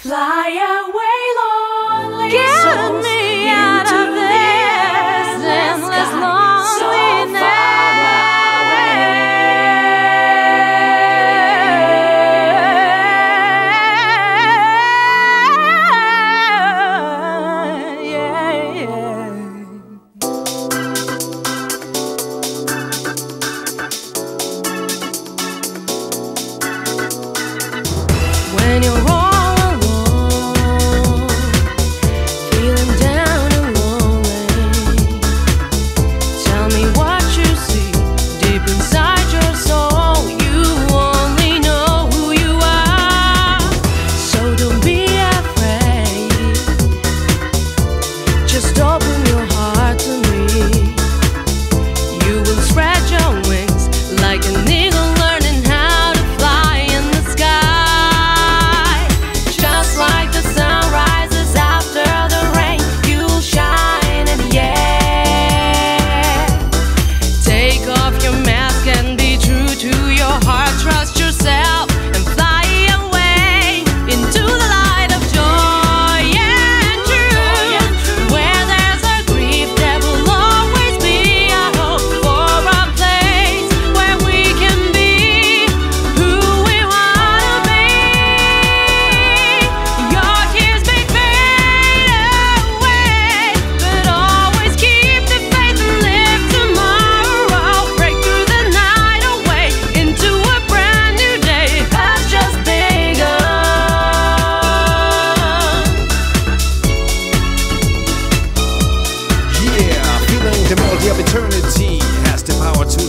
Fly away, lonely Get souls. Me.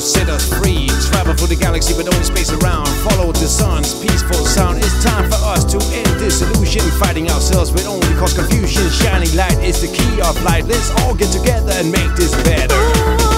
set us free. Travel through the galaxy with only space around. Follow the sun's peaceful sound. It's time for us to end this illusion. Fighting ourselves with only cause confusion. Shining light is the key of light. Let's all get together and make this better.